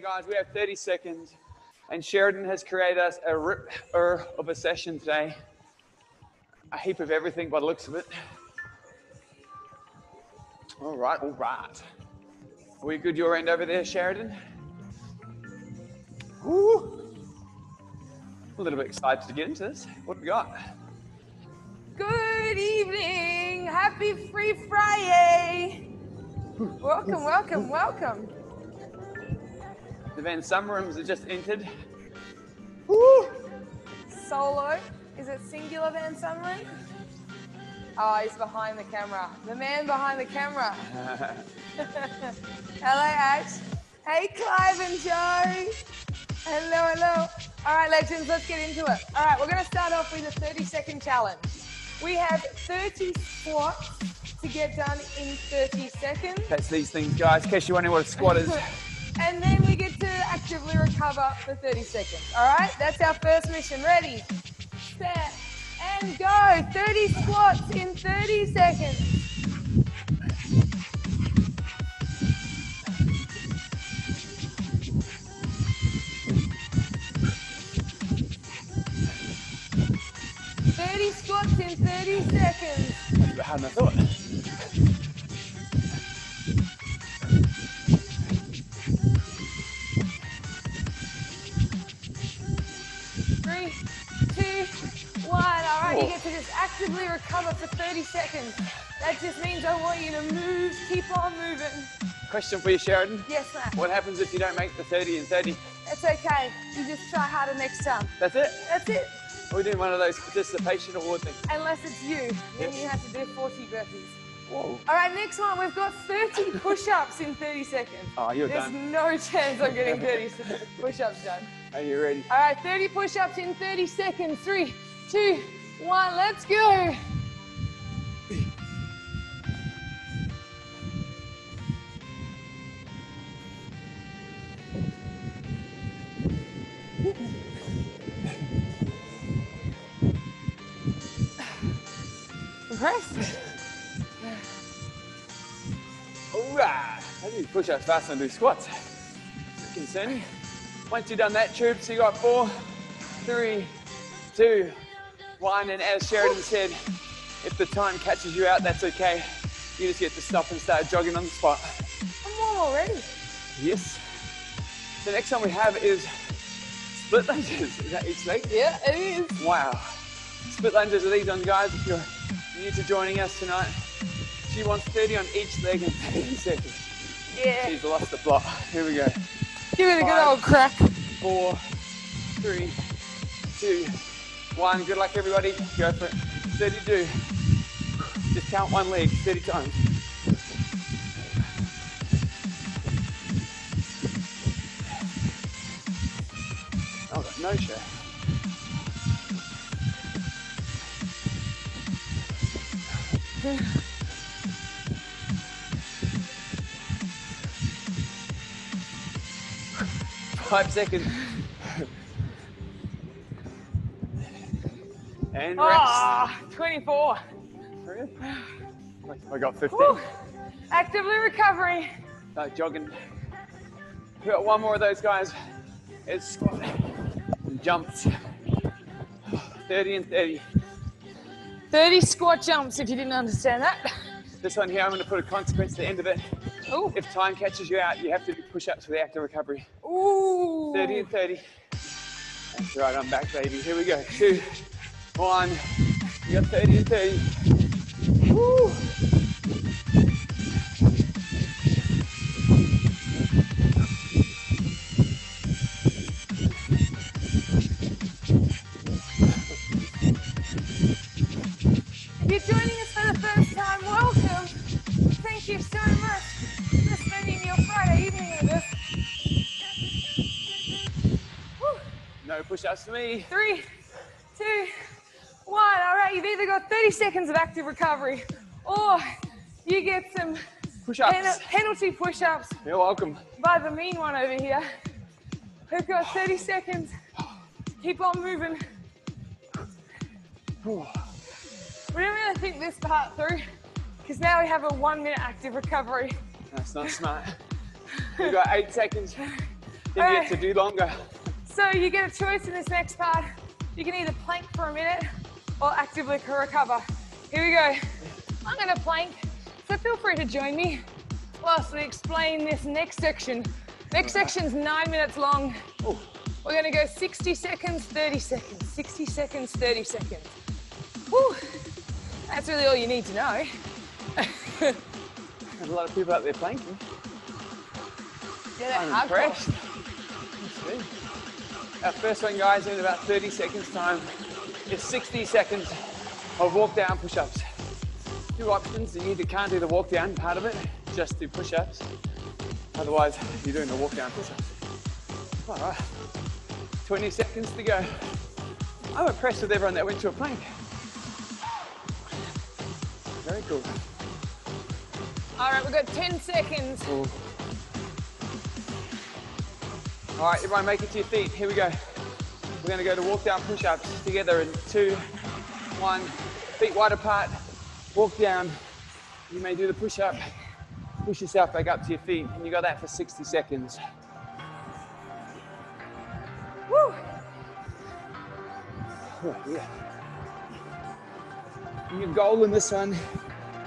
guys, we have 30 seconds, and Sheridan has created us a rip er, of a session today. A heap of everything by the looks of it. All right, all right. Are we good your end over there, Sheridan? Woo! A little bit excited to get into this. What we got? Good evening. Happy Free Friday. Welcome, welcome, welcome. The Van Summerhams have just entered. Woo! Solo. Is it singular Van Summeram? Oh, ah, he's behind the camera. The man behind the camera. hello, Ash. Hey, Clive and Joe. Hello, hello. All right, legends, let's get into it. All right, we're going to start off with a 30 second challenge. We have 30 squats to get done in 30 seconds. That's these things, guys, in case you're wondering what a squat is. and then we get to actively recover for 30 seconds. All right, that's our first mission. Ready, set, and go. 30 squats in 30 seconds. Thirty squats in thirty seconds. Thought. You get to just actively recover for 30 seconds. That just means I want you to move, keep on moving. Question for you, Sheridan. Yes, Matt. What happens if you don't make the 30 and 30? It's okay. You just try harder next time. That's it? That's it. We're doing one of those participation award things. Unless it's you, then Yes. you have to do 40 burpees. Whoa. All right, next one. We've got 30 push-ups in 30 seconds. Oh, you're There's done. no chance I'm getting 30 push-ups done. Are you ready? All right, 30 push-ups in 30 seconds. Three, two, one. Let's go. Impressed. All right. I do push faster than I do squats. Concerning. Once you've done that, troops, you got four, three, two, one. And as Sheridan said, if the time catches you out, that's okay. You just get to stop and start jogging on the spot. I'm warm already. Yes. The next one we have is split lunges. Is that each leg? Yeah, it is. Wow. Split lunges are these ones, guys. If you're new to joining us tonight, she wants 30 on each leg in 30 seconds. Yeah. She's lost the plot. Here we go. Give it a good old crack. Four, three, two, one. Good luck, everybody. Go for it. 32. Just count one leg 30 times. Oh, got no show. Five seconds. And rest. Ah, 24. Really? I got 15. Whew. Actively recovering. No, jogging. We got one more of those guys. It's squat and jumps. 30 and 30. 30 squat jumps if you didn't understand that. This one here, I'm going to put a consequence at the end of it. Ooh. If time catches you out, you have to do push-ups for the active recovery. Ooh. 30 and 30. That's right, I'm back, baby. Here we go. Two, one. You got 30 and 30. Woo. You're joining us for the first time, welcome. Thank you so much for spending your Friday evening with us. No push-ups for me. Three, All right, you've either got 30 seconds of active recovery or you get some Push-ups. pen- penalty push ups You're welcome. by the mean one over here. We've got 30 seconds. Keep on moving. We didn't really think this part through because now we have a one minute active recovery. That's not smart. You've got eight seconds. Then you get to do longer. So you get a choice in this next part. You can either plank for a minute or actively recover. Here we go. I'm gonna plank, so feel free to join me whilst we explain this next section. Next section's nine minutes long. We're gonna go 60 seconds, 30 seconds, 60 seconds, 30 seconds. Whew. That's really all you need to know. There's a lot of people out there planking. Yeah, I'm impressed. Our first one, guys, in about 30 seconds time is 60 seconds of walk down push-ups. Two options, you either can't do the walk down part of it, just do push-ups. Otherwise, you're doing the walk down push-ups. All right, 20 seconds to go. I'm impressed with everyone that went to a plank. Very cool. All right, we've got 10 seconds. All right, everyone make it to your feet. Here we go. We're gonna go to walk down push-ups together in two, one, feet wide apart, walk down. You may do the push-up, push yourself back up to your feet, and you got that for 60 seconds. Woo! Oh, yeah. Your goal in this one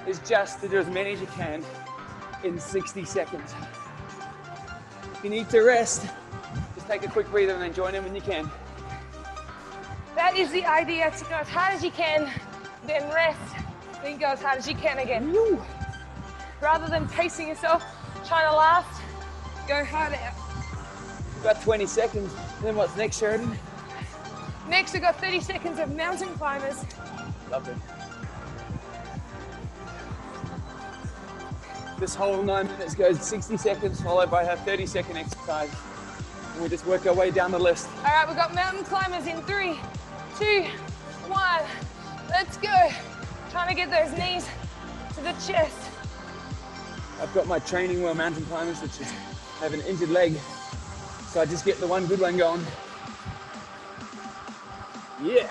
is just to do as many as you can in 60 seconds. If you need to rest, just take a quick breather and then join in when you can. That is the idea to go as hard as you can, then rest, then go as hard as you can again. Rather than pacing yourself, trying to last, go harder. About 20 seconds. And then what's next, Sheridan? Next, we've got 30 seconds of mountain climbers. Lovely. This whole nine minutes goes 60 seconds, followed by a 30 second exercise. And we just work our way down the list. All right, we've got mountain climbers in three, two, one. Let's go. Trying to get those knees to the chest. I've got my training wheel mountain climbers, which is I have an injured leg. So I just get the one good one going. Yeah.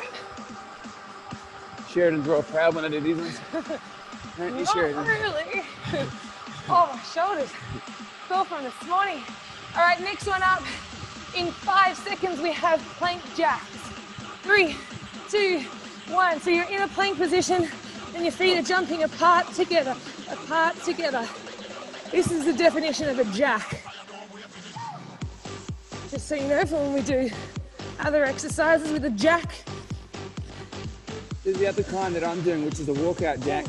Sheridan's real proud when I do these ones. Aren't you, Sheridan? really. oh, my shoulders. Sore from this morning. All right, next one up. In five seconds, we have plank jacks. Three, two, one. So you're in a plank position and your feet are jumping apart together, apart together. This is the definition of a jack. Just so you know, for when we do other exercises with a jack, This is the other kind that I'm doing, which is a walkout jack.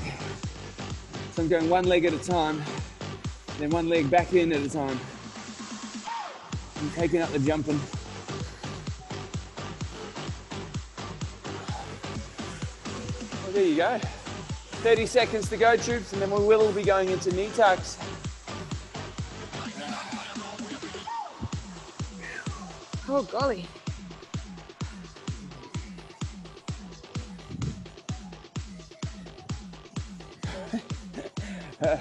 So I'm going one leg at a time, then one leg back in at a time. I'm taking up the jumping. There you go. 30 seconds to go, troops, and then we will be going into knee tucks. oh golly.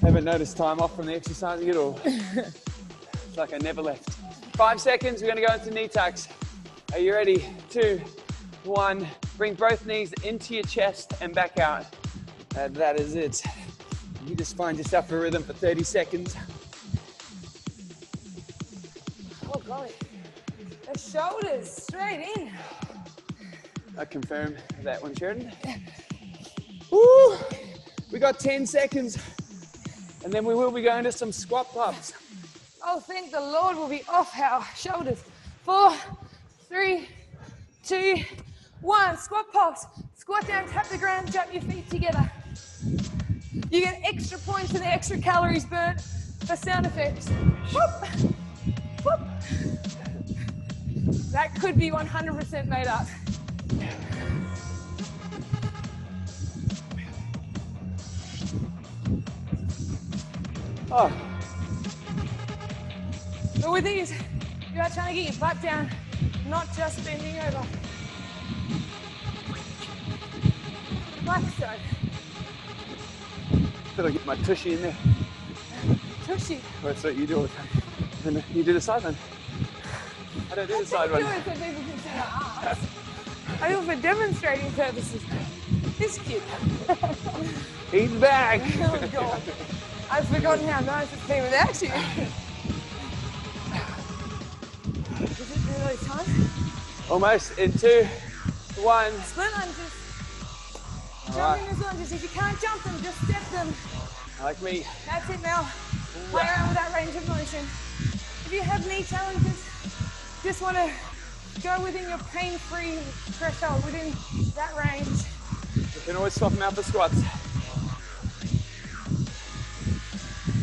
Haven't noticed time off from the exercising at all. it's like I never left. Five seconds, we're gonna go into knee tucks. Are you ready? Two, one. Bring both knees into your chest and back out. And that is it. You just find yourself a rhythm for 30 seconds. Oh golly. The shoulders straight in. I confirm that one, Sheridan. Woo! We got 10 seconds. And then we will be going to some squat pops. Oh, thank the Lord we'll be off our shoulders. Four, three, two, one. Squat pulse. Squat down, tap the ground, jump your feet together. You get extra points and extra calories burnt for sound effects. Whoop, whoop. That could be 100% made up. Oh, But with these, you are trying to get your butt down, not just bending over. Like so. better get my tushy in there. Tushy. That's what you do all the time. And you do the side one. I don't do the side I one. do it so people can see my ass. I do it for demonstrating purposes. This kid. He's back. Oh, God. I've forgotten how nice it's been without you. this time. Almost in two, one. Split lunges. All Jump right, lunges. If you can't jump them, just step them. like me. That's it now. Play around with that range of motion. If you have knee challenges, just want to go within your pain-free threshold, within that range. You can always swap them out for squats.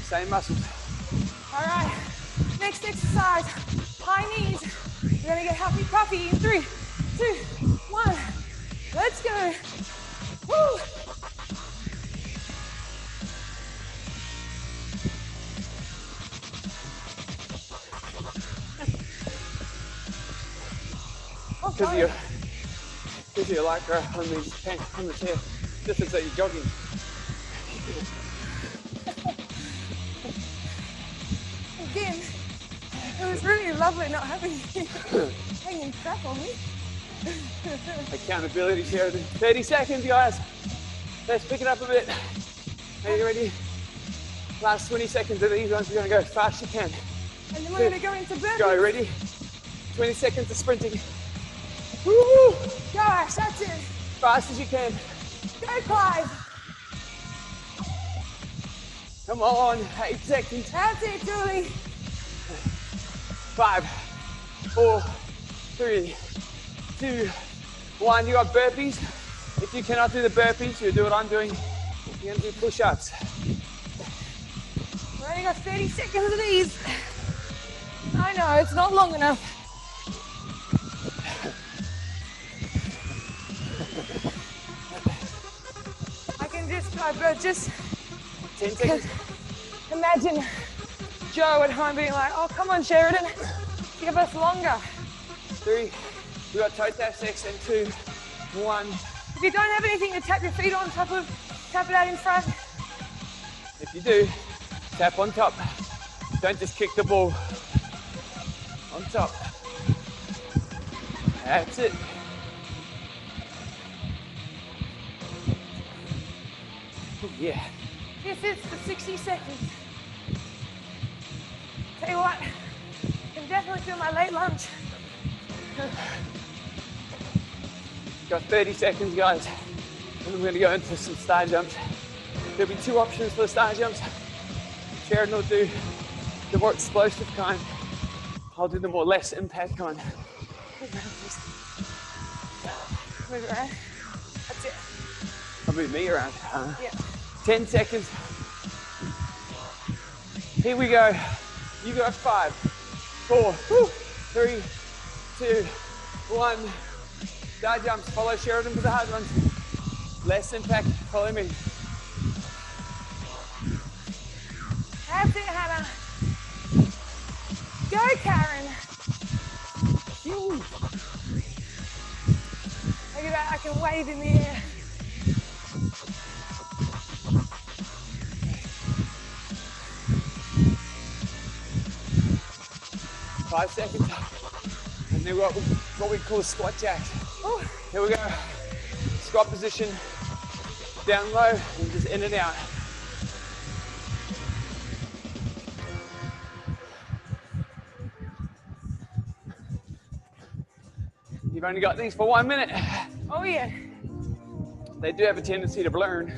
Same muscles. All right, next exercise, high knees. You're gonna get happy puffy in three, two, one. Let's go. Woo. Oh, Because you, because you like her on these pants on the chair, just as you're jogging. Again, it was really lovely not having you hanging crap on me. Accountability, Sheridan. 30 seconds, guys. Let's pick it up a bit. Are you ready? Last 20 seconds of these ones. We're going to go as fast as you can. And then we're gonna go into burpees. Go, ready? 20 seconds of sprinting. Woo! Gosh, that's it. Fast as you can. Go, Clive. Come on, eight seconds. That's it, Julie. Five, four, three, two, one. You got burpees. If you cannot do the burpees, you do what I'm doing. You're gonna do push-ups. We only got 30 seconds of these. I know, it's not long enough. I can just, try, but just 10 seconds. imagine Joe at home being like, oh, come on, Sheridan, give us longer. Three. We got toe tap six and two, one. If you don't have anything to tap your feet on top of, tap it out in front. If you do, tap on top. Don't just kick the ball. On top. That's it. Yeah. This is for 60 seconds. Tell you what, I can definitely feel my late lunch. Got 30 seconds, guys. And we're gonna go into some star jumps. There'll be two options for the star jumps. Sheridan will do the more explosive kind. I'll do the more less impact kind. Move around. That's it. I'll move me around. Uh, Yeah. 10 seconds. Here we go. You got five, four, three, two, one. Star jumps. Follow Sheridan for the hard ones. Less impact. Follow me. That's it, Hannah. Go, Karen. Phew. Look at that, I can wave in the air. Five seconds. And then what we, what we call squat jacks. Here we go. Squat position. Down low and just in and out. You've only got these for one minute. oh yeah. They do have a tendency to blur.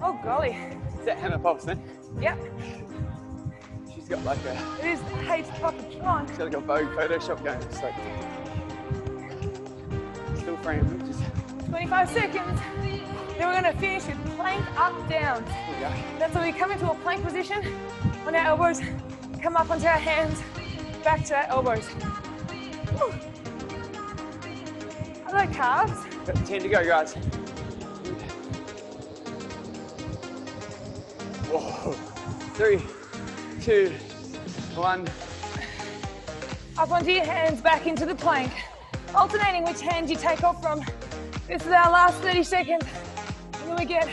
Oh golly. Is that Hannah Paulson? Yep, got like a, it is Hayes Pocket Tron. she's got like a Vogue Photoshop going. It's like still frame. Just, 25 seconds. Then we're gonna finish with plank up down. That's when we come into a plank position on our elbows, come up onto our hands, back to our elbows. Whew. Hello, calves. Got 10 to go, guys. Whoa. Three, two, one. Up onto your hands, back into the plank. Alternating which hand you take off from. This is our last 30 seconds. And then we get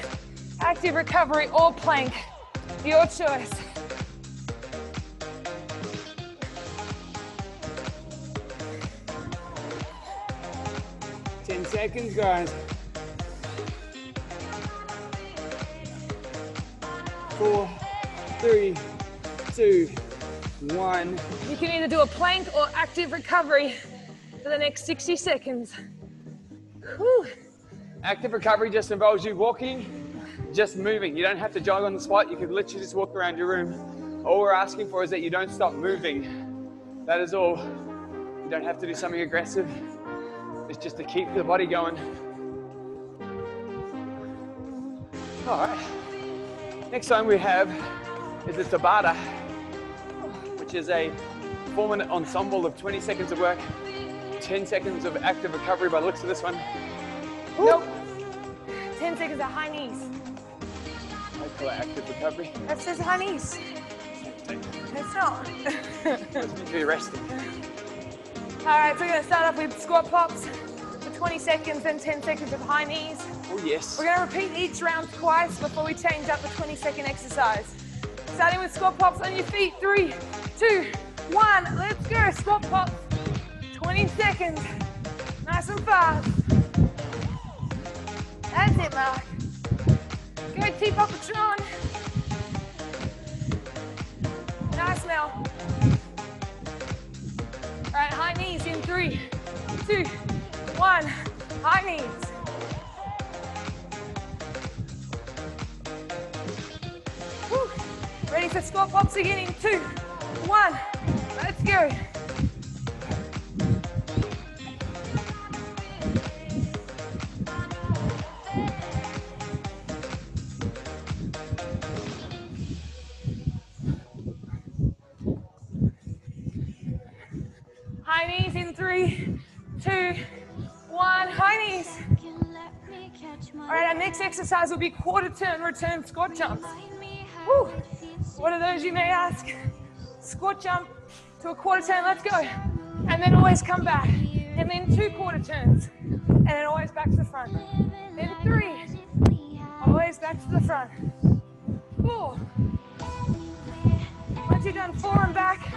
active recovery or plank. Your choice. Ten seconds, guys. Four, three, two, one. You can either do a plank or active recovery for the next 60 seconds. Whew. Active recovery just involves you walking, just moving. You don't have to jog on the spot. You can literally just walk around your room. All we're asking for is that you don't stop moving. That is all. You don't have to do something aggressive. It's just to keep the body going. All right. Next one we have is the Tabata, which is a four-minute ensemble of 20 seconds of work, 10 seconds of active recovery by the looks of this one. Nope. 10 seconds of high knees. I call it active recovery. That says high knees. It's not. It's meant to be resting. All right, so we're gonna start off with squat pops for 20 seconds and 10 seconds of high knees. Oh yes. We're gonna repeat each round twice before we change up the 20 second exercise. Starting with squat pops on your feet. Three, two, one. Let's go. Squat pops. 20 seconds. Nice and fast. That's it, Mark. Go T Pop Patron. Nice, Mel. All right, high knees in three, two, one. High knees. Ready for squat pops again in two, one. Let's go. High knees in three, two, one. High knees. All right, our next exercise will be quarter turn return squat jumps. Whew. What are those, you may ask? Squat jump to a quarter turn, let's go. And then always come back. And then two quarter turns. And then always back to the front. Then three. Always back to the front. Four. Once you've done four and back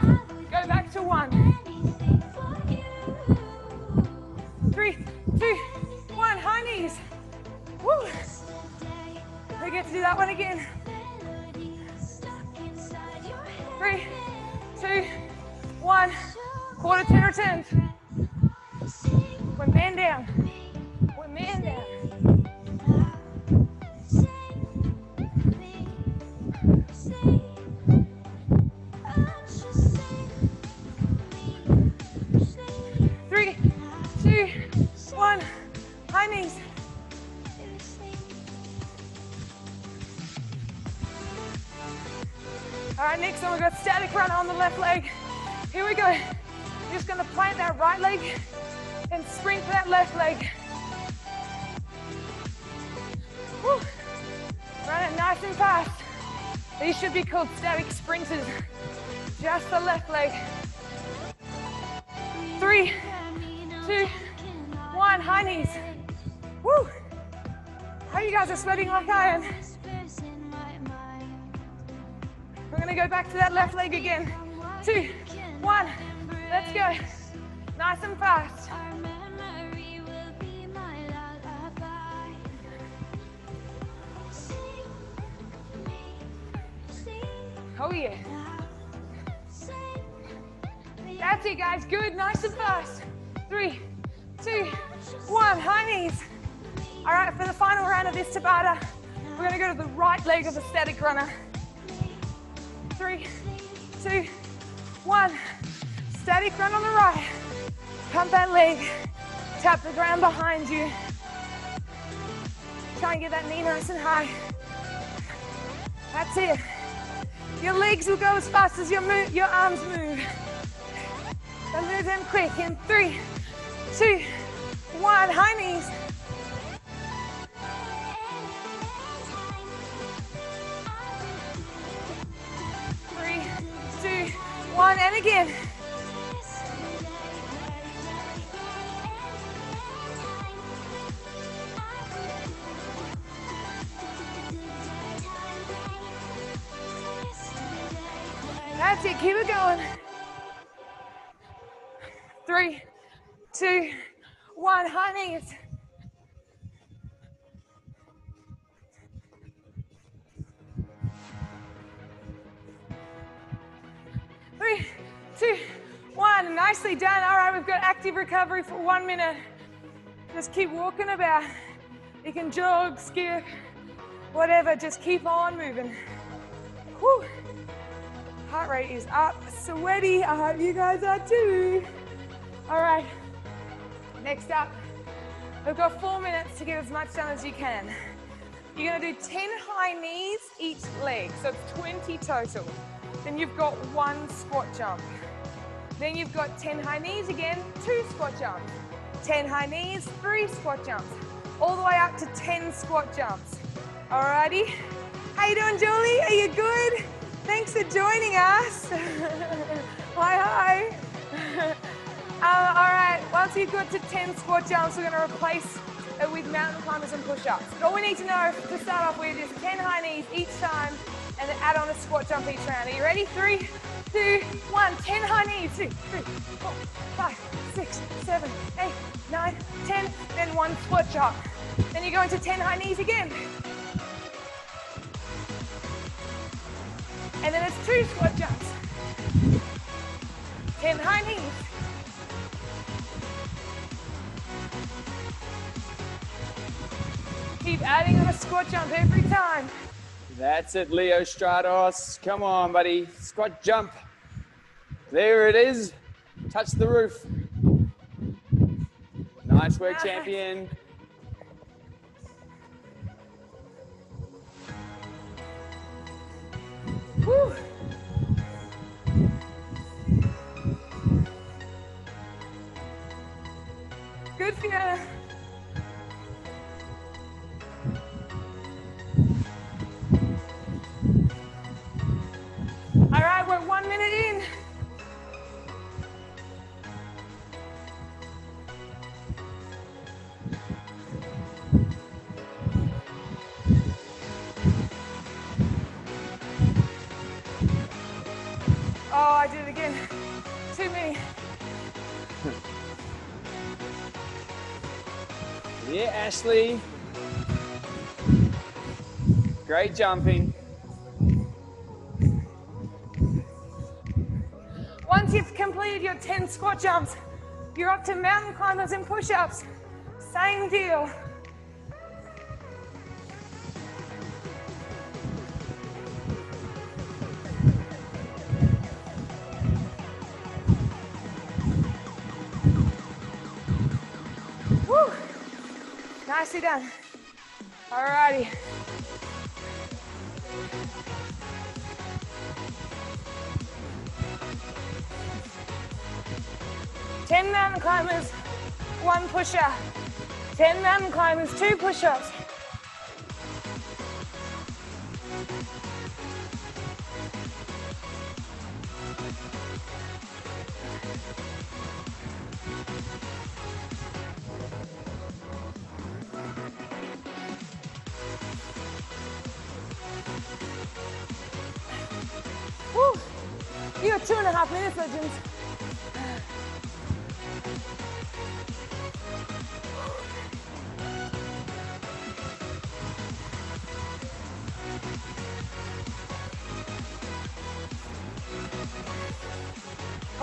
High knees. Woo. How you guys are sweating like iron. We're gonna go back to that left leg again. Two, one, let's go. Nice and fast. Oh yeah. That's it, guys. Good, nice and fast. Three, two, one. High knees. All right, for the final round of this Tabata, uh, we're gonna go to the right leg of the static runner. Three, two, one. Static run on the right. Pump that leg. Tap the ground behind you. Try and get that knee nice and high. That's it. Your legs will go as fast as your move, your arms move. And move them quick in three, two, one. Knees. Three, two, one, and again. Recovery for one minute. Just keep walking about. You can jog, skip, whatever. Just keep on moving. Whew. Heart rate is up, sweaty. I hope you guys are too. All right, next up, we've got four minutes to get as much done as you can. You're gonna do 10 high knees each leg, so it's 20 total. Then you've got one squat jump. Then you've got 10 high knees again, two squat jumps. 10 high knees, three squat jumps. All the way up to 10 squat jumps. Alrighty. How you doing, Julie? Are you good? Thanks for joining us. hi, hi. uh, all right, once you've got to 10 squat jumps, we're gonna replace it with mountain climbers and push-ups. All we need to know to start off with is 10 high knees each time and then add on a squat jump each round. Are you ready? Three, two, one. 10 high knees. Two, three, four, five, six, seven, eight, nine, 10. Then one squat jump. Then you go into 10 high knees again. And then it's two squat jumps. 10 high knees. Keep adding on a squat jump every time. That's it, Leo Stratos. Come on, buddy. Squat jump. There it is. Touch the roof. Nice work, Nice. champion. Whew. Good, Fiona. All Ashley. Great jumping. Once you've completed your 10 squat jumps, you're up to mountain climbers and push-ups. Same deal. Nicely done. Alrighty. Ten mountain climbers, one push-up. Ten mountain climbers, two push-ups.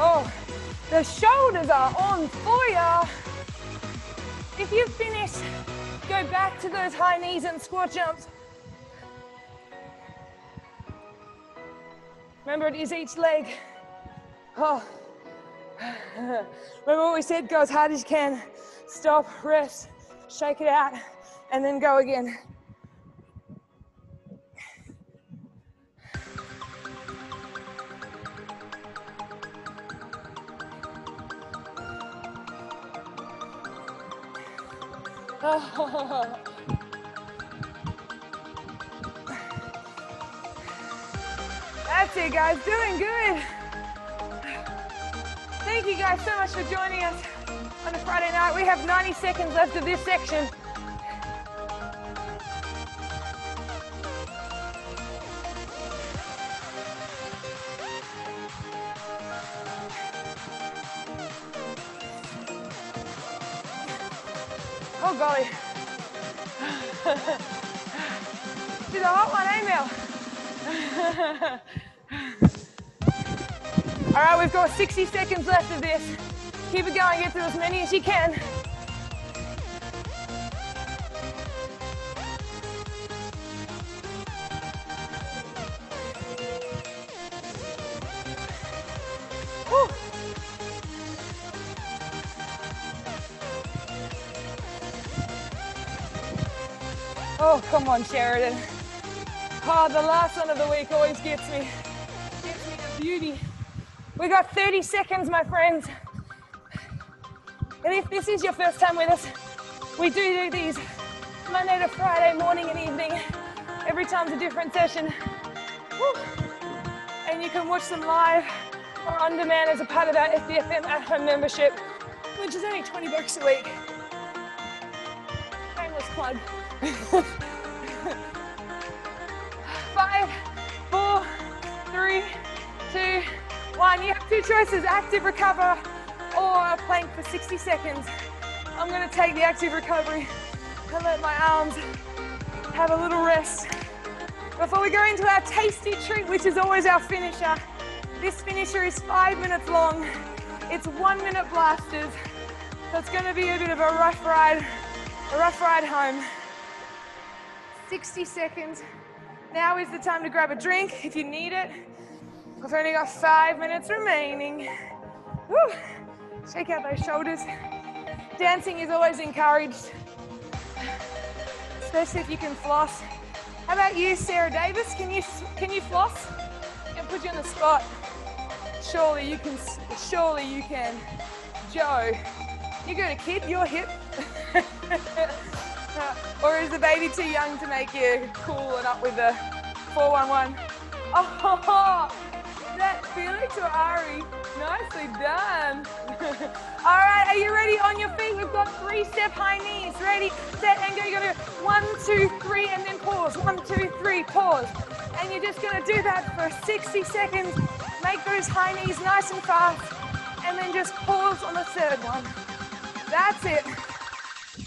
Oh, the shoulders are on fire. If you've finished, go back to those high knees and squat jumps. Remember, it is each leg. Oh. Remember what we said? Go as hard as you can. Stop, rest, shake it out, and then go again. That's it, guys. Doing good. Thank you guys so much for joining us on a Friday night. We have 90 seconds left of this section. Oh, golly. She's a hot one, eh, Mel? All right, we've got 60 seconds left of this. Keep it going, get through as many as you can. Oh, come on, Sheridan. Oh, the last one of the week always gets me. Gets me a beauty. We got 30 seconds, my friends. And if this is your first time with us, we do do these Monday to Friday morning and evening. Every time's a different session. Woo. And you can watch them live or on demand as a part of our FBFM at home membership, which is only 20 bucks a week. Shameless plug. two choices active recover or a plank for 60 seconds. I'm going to take the active recovery and let my arms have a little rest. Before we go into our tasty treat, which is always our finisher, this finisher is five minutes long. It's one minute blasters. So it's going to be a bit of a rough ride, a rough ride home. 60 seconds. Now is the time to grab a drink if you need it. We've only got five minutes remaining. Woo. Shake out those shoulders. Dancing is always encouraged, especially if you can floss. How about you, Sarah Davis? Can you can you floss? And put you on the spot. Surely you can. Surely you can. Joe, you got a kid. You're hip. Uh, or is the baby too young to make you cool and up with the 411? Oh, that or Ari? Nicely done. All right, are you ready on your feet? We've got three step high knees. Ready, set, and go. You're gonna do one, two, three, and then pause. One, two, three, pause. And you're just gonna do that for 60 seconds. Make those high knees nice and fast. And then just pause on the third one. That's it.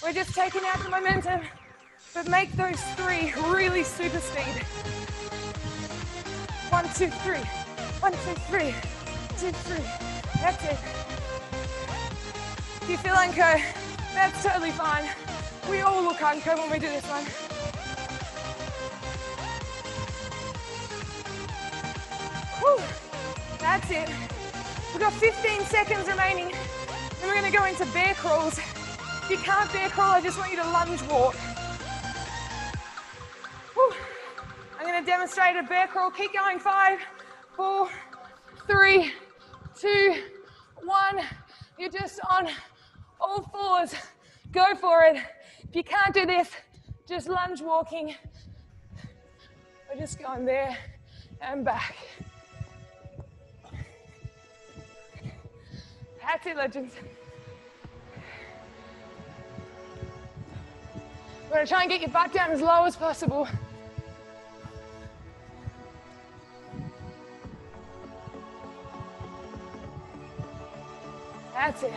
We're just taking out the momentum, but make those three really super speed. One, two, three. One, two, three. Two, three. That's it. If you feel unco, that's totally fine. We all look unco when we do this one. Whew. That's it. We've got 15 seconds remaining. Then we're going to go into bear crawls. If you can't bear crawl, I just want you to lunge walk. Whew. I'm going to demonstrate a bear crawl. Keep going. Five, four, three, two, one. You're just on all fours. Go for it. If you can't do this, just lunge walking. We're just going there and back. That's it, legends. We're gonna try and get your butt down as low as possible. That's it.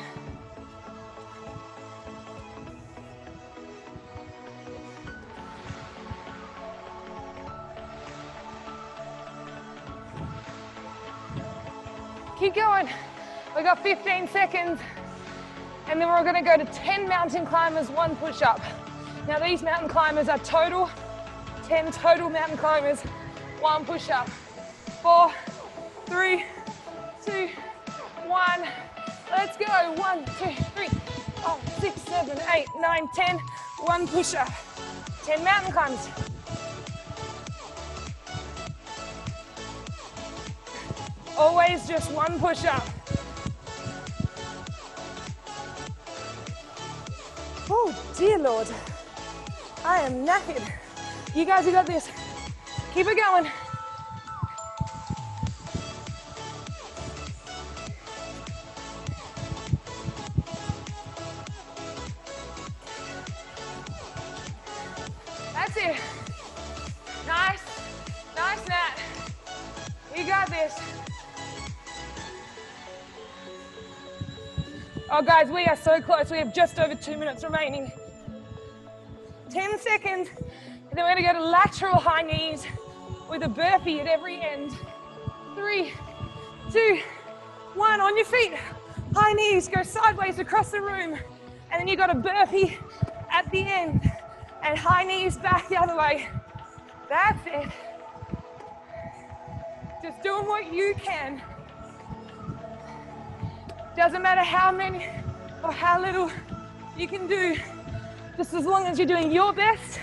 Keep going. We got 15 seconds. And then we're gonna go to 10 mountain climbers, one push up. Now these mountain climbers are total, 10 total mountain climbers, one push up. Four, three, two, one. Let's go. One, two, three, five, six, seven, eight, nine, ten. One push up. 10 mountain climbers. Always just one push up. Oh, dear Lord. I am knackered. You guys have got this. Keep it going. Oh, guys, we are so close. We have just over two minutes remaining. 10 seconds. And then we're going to go to lateral high knees with a burpee at every end. Three, two, one, on your feet. High knees, go sideways across the room. And then you've got a burpee at the end. And high knees back the other way. That's it. Just doing what you can. Doesn't matter how many or how little you can do, just as long as you're doing your best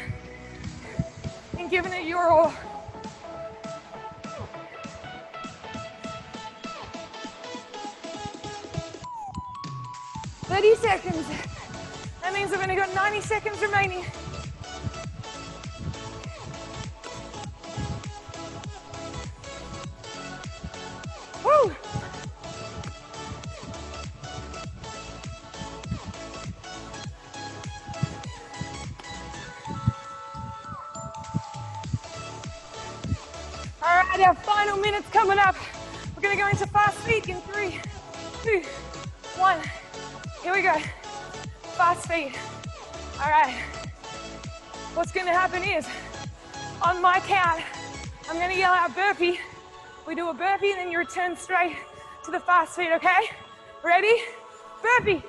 and giving it your all. Thirty seconds. That means we've only got 90 seconds remaining. Right, our final minutes coming up. We're gonna go into fast feet in three, two, one. Here we go. Fast feet. All right. What's gonna happen is, on my count, I'm gonna yell out burpee. We do a burpee and then you return straight to the fast feet, okay? Ready? Burpee.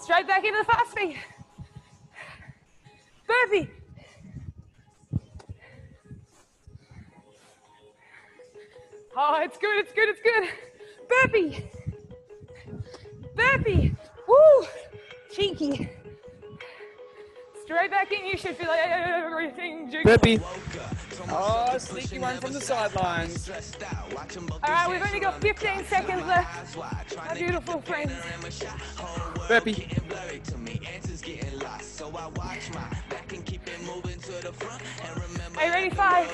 Straight back into the fast feet. Burpee. Oh, it's good, it's good, it's good. Burpee. Burpee. Woo. Cheeky. Straight back in, you should feel like everything. jiggles. Burpee. Oh, sneaky one from the sidelines. All right, we've only got 15 seconds left. My beautiful friends. Burpee. Are you ready? Five,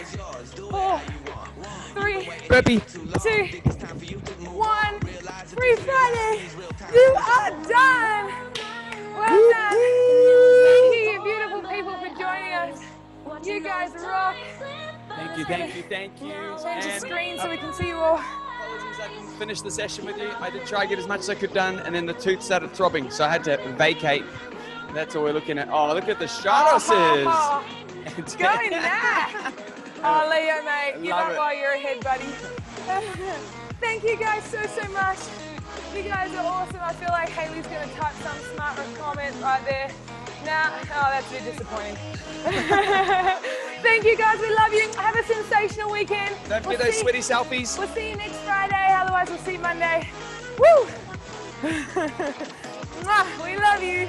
four, three, Burpee. two, one. Free Friday. You are done. Well done. Thank you, you beautiful people, for joining us. You guys rock. Thank you, thank you, thank you. Change the screen so we uh, can see you all. apologies I couldn't finish the session with you. I did try to get as much as I could done, and then the tooth started throbbing, so I had to vacate. That's all we're looking at. Oh, look at the Charles's. Oh, going that. Oh, Leo, mate, Love up it. while you're ahead, buddy. Thank you guys so, so much. You guys are awesome. I feel like Haley's going to type some smart comment right there. Nah, oh, that's a bit disappointing. Thank you guys. We love you. Have a sensational weekend. Don't We'll forget those see- sweaty selfies. We'll see you next Friday. Otherwise, we'll see you Monday. Woo! We love you.